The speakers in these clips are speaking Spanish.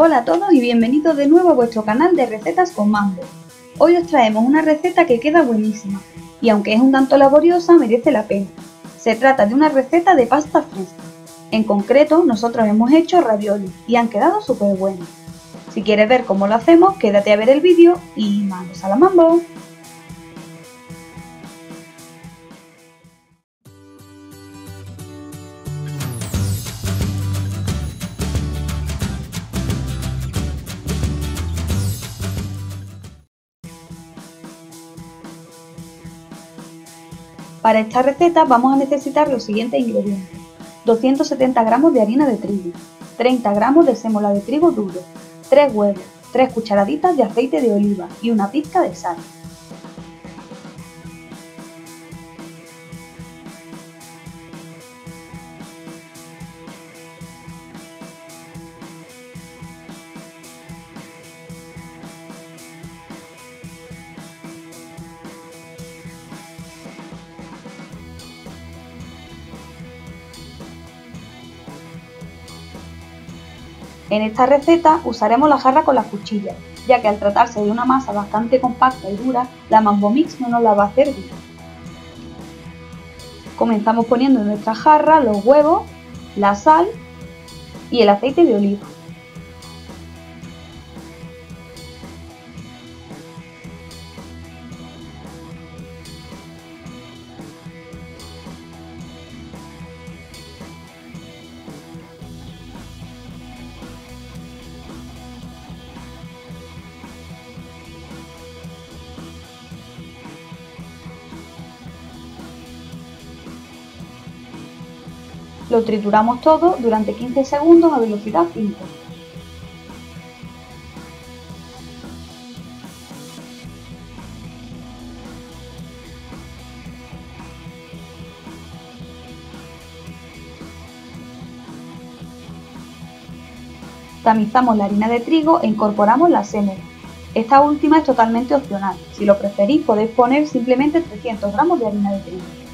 Hola a todos y bienvenidos de nuevo a vuestro canal de recetas con Mambo. Hoy os traemos una receta que queda buenísima y aunque es un tanto laboriosa merece la pena. Se trata de una receta de pasta fresca. En concreto nosotros hemos hecho ravioli y han quedado súper buenos. Si quieres ver cómo lo hacemos quédate a ver el vídeo y manos a la Mambo. Para esta receta vamos a necesitar los siguientes ingredientes. 270 gramos de harina de trigo, 30 gramos de sémola de trigo duro, 3 huevos, 3 cucharaditas de aceite de oliva y una pizca de sal. En esta receta usaremos la jarra con las cuchillas, ya que al tratarse de una masa bastante compacta y dura, la Mambo Mix no nos la va a hacer bien. Comenzamos poniendo en nuestra jarra los huevos, la sal y el aceite de oliva. Lo trituramos todo durante 15 segundos a velocidad 5. Tamizamos la harina de trigo e incorporamos la sémola. Esta última es totalmente opcional. Si lo preferís podéis poner simplemente 300 gramos de harina de trigo.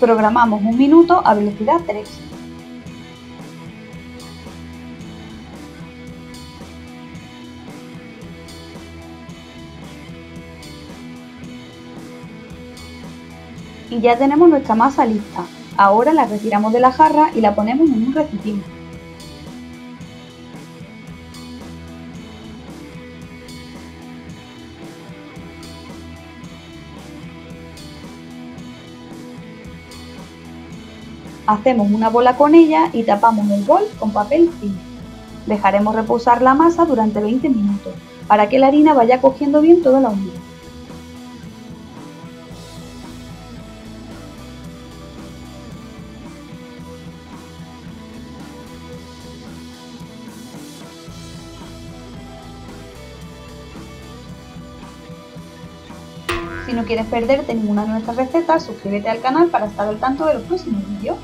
Programamos un minuto a velocidad 3. Y ya tenemos nuestra masa lista. Ahora la retiramos de la jarra y la ponemos en un recipiente. Hacemos una bola con ella y tapamos el bol con papel film. Dejaremos reposar la masa durante 20 minutos para que la harina vaya cogiendo bien toda la humedad. Si no quieres perderte ninguna de nuestras recetas, suscríbete al canal para estar al tanto de los próximos vídeos.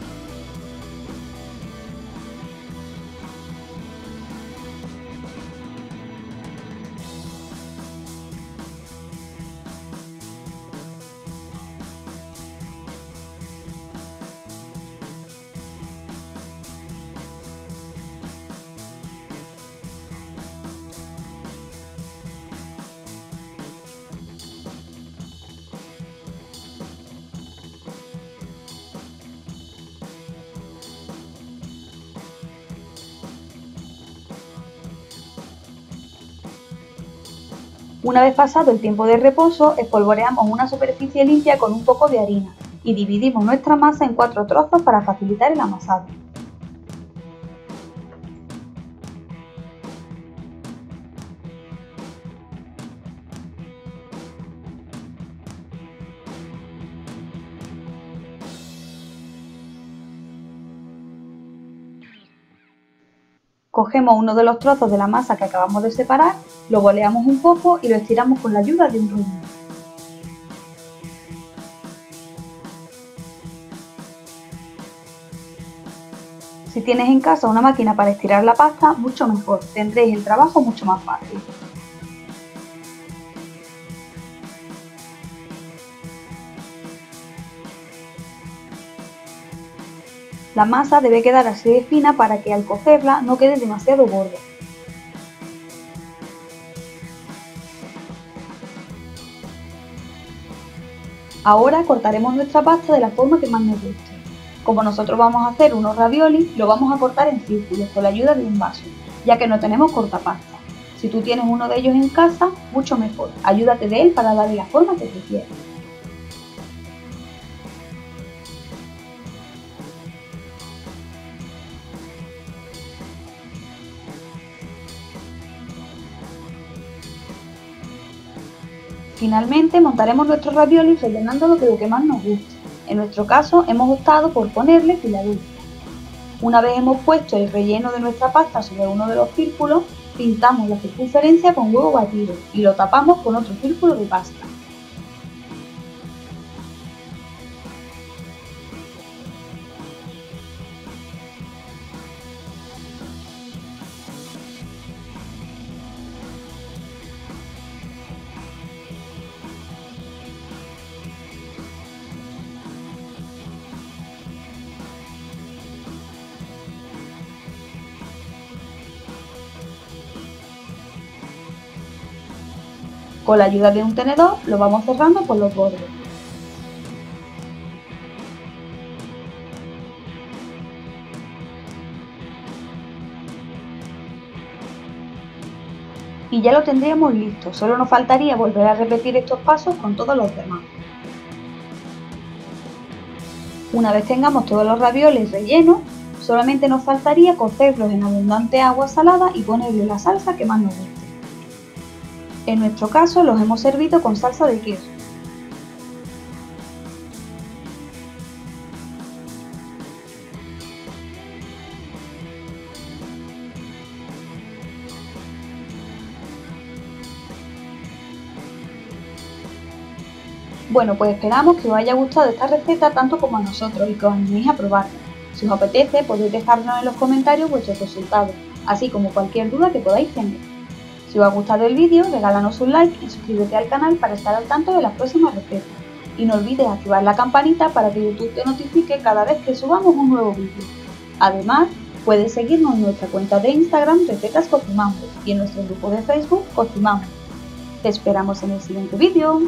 Una vez pasado el tiempo de reposo, espolvoreamos una superficie limpia con un poco de harina y dividimos nuestra masa en cuatro trozos para facilitar el amasado. Cogemos uno de los trozos de la masa que acabamos de separar, lo boleamos un poco y lo estiramos con la ayuda de un rodillo. Si tienes en casa una máquina para estirar la pasta, mucho mejor, tendréis el trabajo mucho más fácil. La masa debe quedar así de fina para que al cocerla no quede demasiado gorda. Ahora cortaremos nuestra pasta de la forma que más nos guste. Como nosotros vamos a hacer unos ravioli, lo vamos a cortar en círculos con la ayuda de un vaso, ya que no tenemos cortapasta. Si tú tienes uno de ellos en casa, mucho mejor. Ayúdate de él para darle la forma que quieras. Finalmente montaremos nuestros raviolis rellenándolo de lo que más nos guste. En nuestro caso hemos optado por ponerle Filadelfia. Una vez hemos puesto el relleno de nuestra pasta sobre uno de los círculos, pintamos la circunferencia con huevo batido y lo tapamos con otro círculo de pasta. Con la ayuda de un tenedor lo vamos cerrando por los bordes. Y ya lo tendríamos listo, solo nos faltaría volver a repetir estos pasos con todos los demás. Una vez tengamos todos los ravioles rellenos, solamente nos faltaría cocerlos en abundante agua salada y ponerle la salsa que más nos guste. En nuestro caso los hemos servido con salsa de queso. Bueno, pues esperamos que os haya gustado esta receta tanto como a nosotros y que os animéis a probarla. Si os apetece, podéis dejarnos en los comentarios vuestros resultados, así como cualquier duda que podáis tener. Si os ha gustado el vídeo, regálanos un like y suscríbete al canal para estar al tanto de las próximas recetas. Y no olvides activar la campanita para que YouTube te notifique cada vez que subamos un nuevo vídeo. Además, puedes seguirnos en nuestra cuenta de Instagram Recetas Cocimamos y en nuestro grupo de Facebook Cocimamos. Te esperamos en el siguiente vídeo.